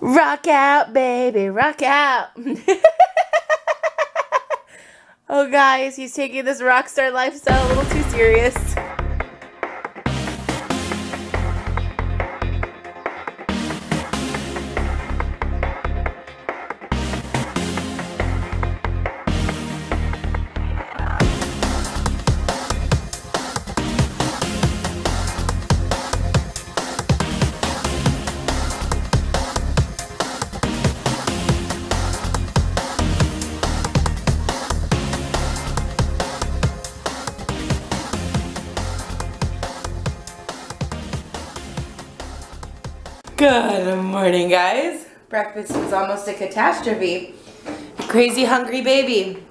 Rock out, baby, rock out. oh, guys, he's taking this rock star lifestyle a little too serious. Morning, guys. Breakfast was almost a catastrophe. Crazy hungry baby.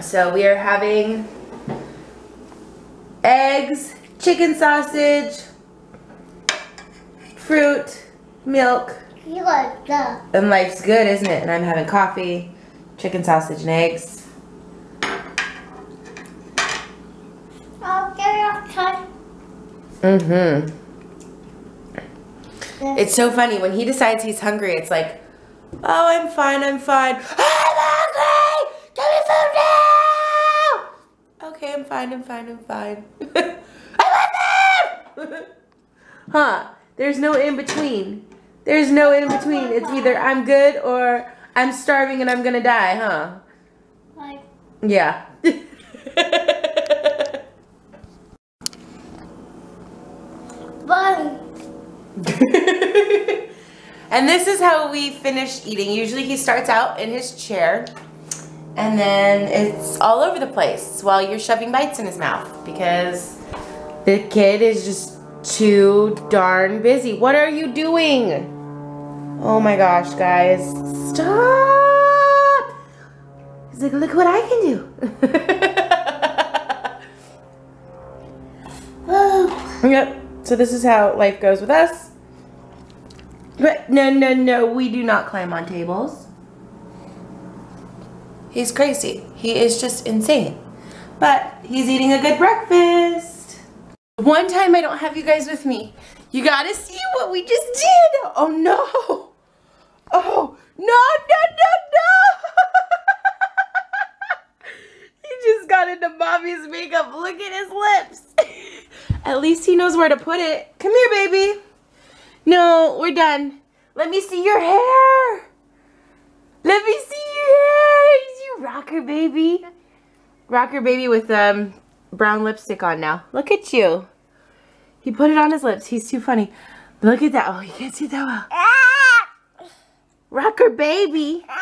So we are having eggs, chicken sausage, fruit, milk, and life's good, isn't it? And I'm having coffee, chicken sausage, and eggs. Mm-hmm. It's so funny when he decides he's hungry. It's like, oh, I'm fine, I'm fine. I'm hungry. Give me food now. Okay, I'm fine, I'm fine, I'm fine. I want food. huh? There's no in between. There's no in between. It's either I'm good or I'm starving and I'm gonna die, huh? Yeah. Bye. and this is how we finish eating. Usually he starts out in his chair and then it's all over the place while you're shoving bites in his mouth because the kid is just too darn busy. What are you doing? Oh my gosh, guys. Stop! He's like, look what I can do. yep. So this is how life goes with us. No, no, no, we do not climb on tables. He's crazy. He is just insane. But he's eating a good breakfast. One time I don't have you guys with me. You gotta see what we just did. Oh no. Oh, no, no, no, no. he just got into mommy's makeup. Look at his lips. At least he knows where to put it. Come here, baby. We're done. Let me see your hair. Let me see your hair. You rocker baby. Rocker baby with um brown lipstick on now. Look at you. He put it on his lips. He's too funny. Look at that. Oh, you can't see that well. Rocker baby.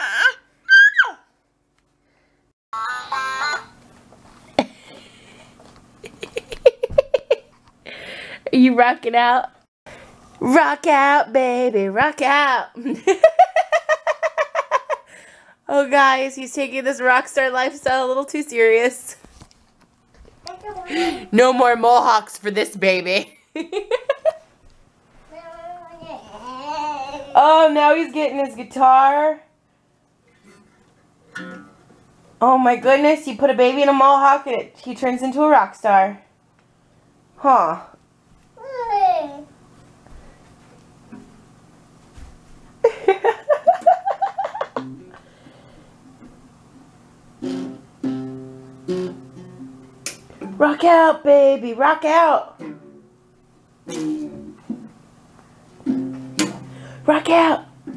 Are you rocking out? Rock out, baby, rock out. oh, guys, he's taking this rock star lifestyle a little too serious. No more mohawks for this baby. oh, now he's getting his guitar. Oh my goodness, you put a baby in a mohawk and it, he turns into a rock star. Huh. Rock out, baby, rock out. Rock out.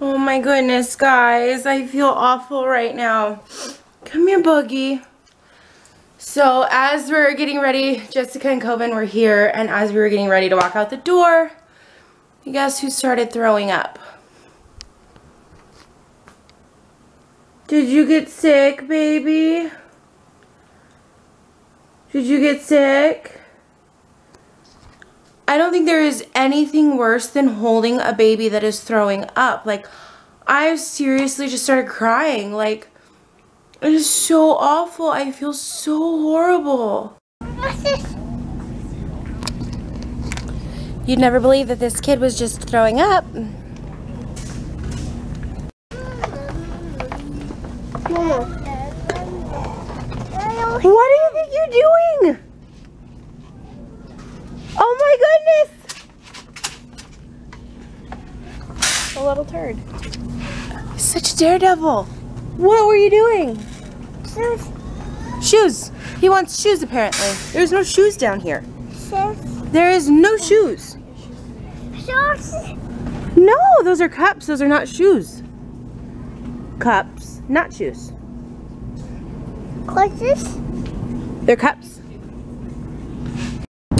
oh my goodness, guys. I feel awful right now. Come here, Boogie. So as we're getting ready, Jessica and Coben were here, and as we were getting ready to walk out the door, you guess who started throwing up? Did you get sick, baby? Did you get sick? I don't think there is anything worse than holding a baby that is throwing up. Like, I seriously just started crying. Like, it is so awful. I feel so horrible. You'd never believe that this kid was just throwing up. What do you think you're doing? Oh my goodness! A little turd. Such a daredevil. What were you doing? Shoes. Shoes. He wants shoes apparently. There's no shoes down here. Shoes. There is no shoes. No, those are cups. Those are not shoes. Cups, not shoes. This? They're cups.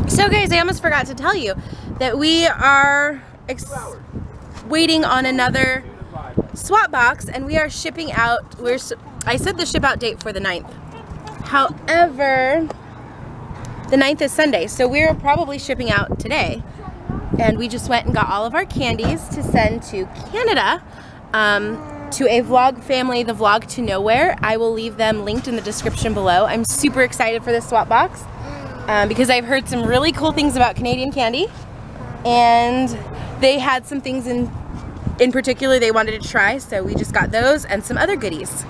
So guys, I almost forgot to tell you that we are waiting on another swap box and we are shipping out, we're, I said the ship out date for the 9th. However, the 9th is Sunday, so we're probably shipping out today. And we just went and got all of our candies to send to Canada um, to a vlog family, the vlog to nowhere. I will leave them linked in the description below. I'm super excited for this swap box um, because I've heard some really cool things about Canadian candy and they had some things in in particular they wanted to try so we just got those and some other goodies.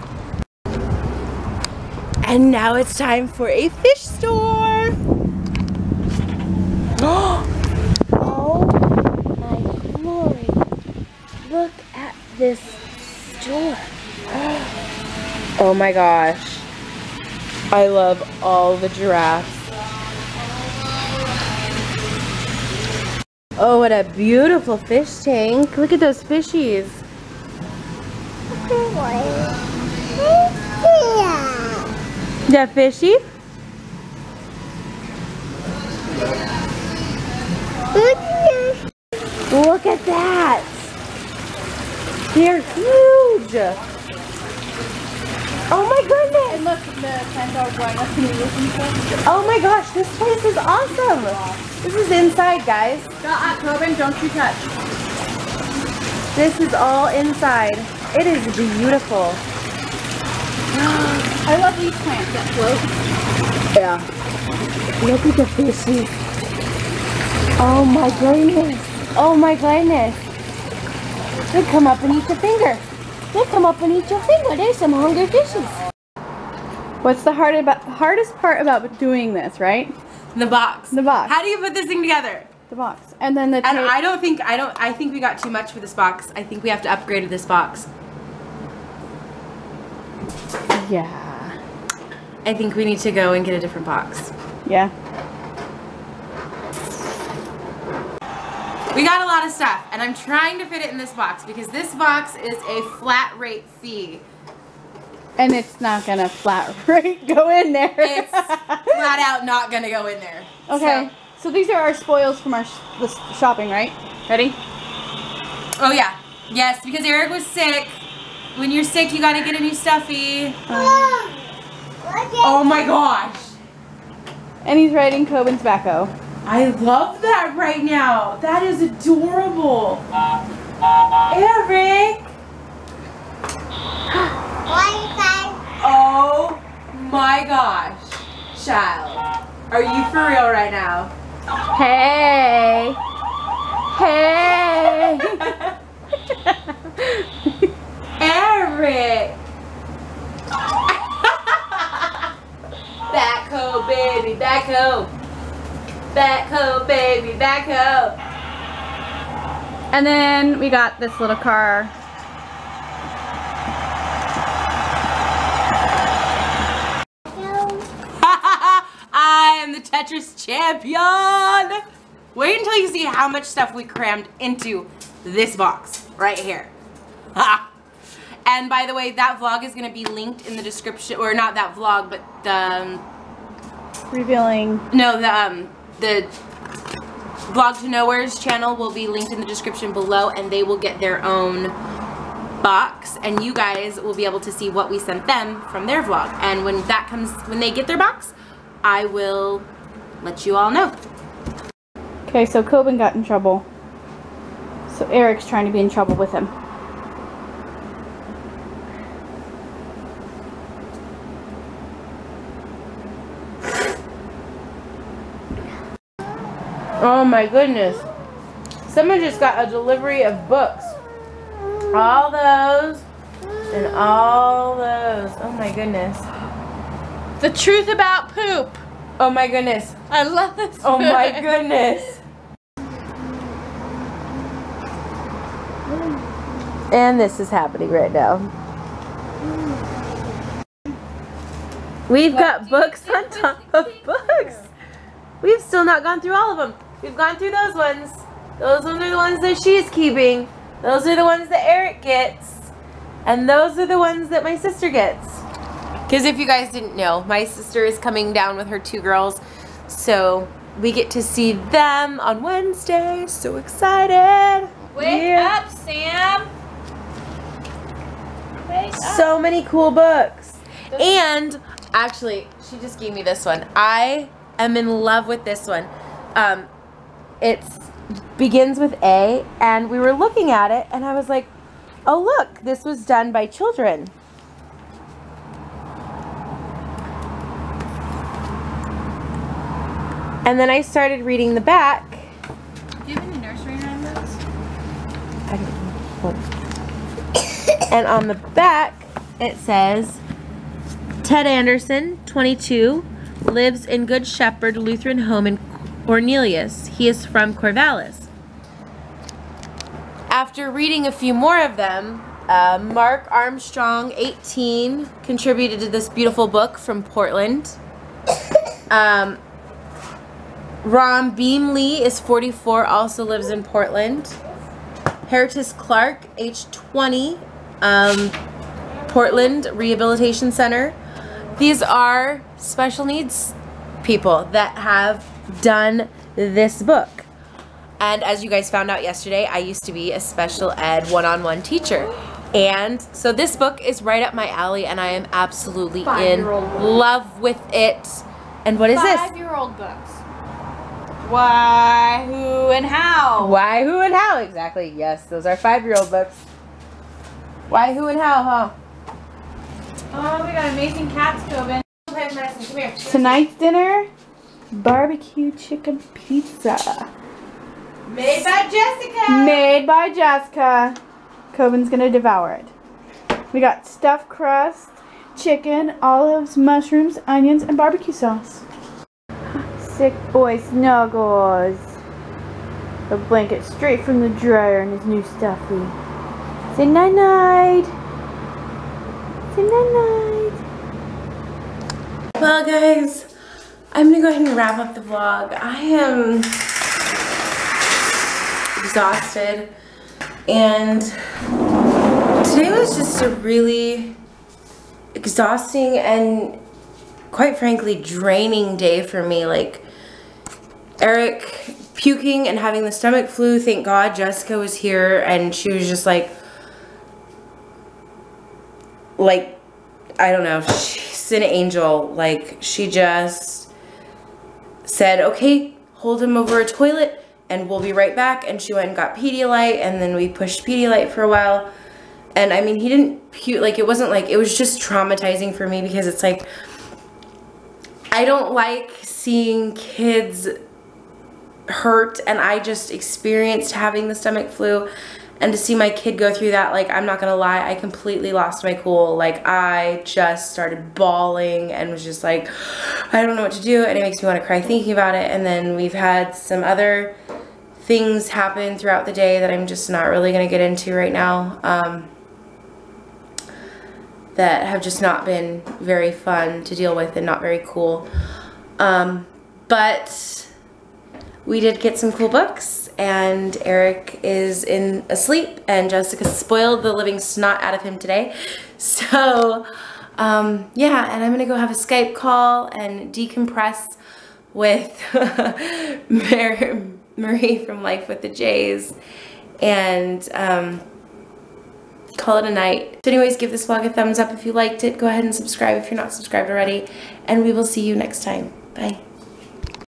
And now it's time for a fish store. oh my glory. Look at this store. Oh my gosh. I love all the giraffes. Oh, what a beautiful fish tank. Look at those fishies. That fishy? Look at that. They're huge. Oh my goodness. And look, the Pandora going up to me Oh my gosh, this place is awesome. This is inside, guys. Coben, don't you touch. This is all inside. It is beautiful. I love these plants that float. Yeah. Look at the fishies. Oh my goodness. Oh my goodness. They come up and eat your finger. They come up and eat your finger. There's some hungry fishes. What's the hard about, hardest part about doing this, right? The box. The box. How do you put this thing together? The box. And then the And. I don't think I don't I think we got too much for this box. I think we have to upgrade this box. Yeah. I think we need to go and get a different box. Yeah. We got a lot of stuff and I'm trying to fit it in this box because this box is a flat rate fee. And it's not gonna flat rate go in there. It's flat out not gonna go in there. Okay. So, these are our spoils from our sh this shopping, right? Ready? Oh yeah. Yes, because Eric was sick. When you're sick, you gotta get a new stuffy. Oh my gosh. And he's riding Coben's backhoe. I love that right now. That is adorable. Eric. Oh my gosh. Child. Are you for real right now? Hey. Hey. Eric. backhoe, baby, backhoe. Backhoe, baby, backhoe. and then we got this little car. I am the Tetris champion. Wait until you see how much stuff we crammed into this box right here. Ha! And by the way, that vlog is going to be linked in the description, or not that vlog, but the um, Revealing. no, the um, the vlog to nowhere's channel will be linked in the description below, and they will get their own box, and you guys will be able to see what we sent them from their vlog. And when that comes, when they get their box, I will let you all know. Okay, so Coben got in trouble. So Eric's trying to be in trouble with him. Oh my goodness. Someone just got a delivery of books. All those and all those. Oh my goodness. The truth about poop. Oh my goodness. I love this. Oh my goodness. And this is happening right now. We've got books on top of books. We've still not gone through all of them. We've gone through those ones. Those ones are the ones that she's keeping. Those are the ones that Eric gets. And those are the ones that my sister gets. Because if you guys didn't know, my sister is coming down with her two girls. So we get to see them on Wednesday. So excited. Wake Yeah. up, Sam. Wake up. So many cool books. And actually, she just gave me this one. I am in love with this one. Um, it begins with A, and we were looking at it, and I was like, oh, look, this was done by children. And then I started reading the back. Do you have any nursery rhyme books? I don't know. and on the back, it says Ted Anderson, 22, lives in Good Shepherd Lutheran Home in Cornelius. He is from Corvallis. After reading a few more of them, uh, Mark Armstrong, 18, contributed to this beautiful book from Portland. Um, Ron Beamley is 44, also lives in Portland. Heritus Clark, age 20, um, Portland Rehabilitation Center. These are special needs people that have done this book. And as you guys found out yesterday, I used to be a special ed one on one teacher. And so this book is right up my alley, and I am absolutely in love with it. And what is this? Five-year-old books. Why, who, and how? Why, who, and how? Exactly. Yes, those are five-year-old books. Why, who, and how, huh? Oh, we got amazing cats, here. Tonight's dinner, barbecue chicken pizza. Made by Jessica. Made by Jessica. Coben's gonna devour it. We got stuffed crust, chicken, olives, mushrooms, onions, and barbecue sauce. Sick boy snuggles. A blanket straight from the dryer and his new stuffy. Say night night. Say night night. Well, guys, I'm gonna go ahead and wrap up the vlog. I am exhausted, and today was just a really exhausting and, quite frankly, draining day for me. Like Eric puking and having the stomach flu. Thank God Jessica was here, and she was just like, like I don't know, she's an angel. Like, she just said, okay, hold him over a toilet and we'll be right back. And she went and got Pedialyte and then we pushed Pedialyte for a while. And I mean, he didn't puke, like, it wasn't like, it was just traumatizing for me because it's like, I don't like seeing kids hurt and I just experienced having the stomach flu and to see my kid go through that like I'm not gonna lie I completely lost my cool. Like I just started bawling and was just like I don't know what to do and it makes me want to cry thinking about it. And then we've had some other things happen throughout the day that I'm just not really gonna get into right now um, that have just not been very fun to deal with and not very cool. Um, but we did get some cool books and Eric is in asleep and Jessica spoiled the living snot out of him today. So um, yeah, and I'm gonna go have a Skype call and decompress with Mar- Marie from Life with the Jays and um, call it a night. So anyways, give this vlog a thumbs up if you liked it. Go ahead and subscribe if you're not subscribed already and we will see you next time. Bye.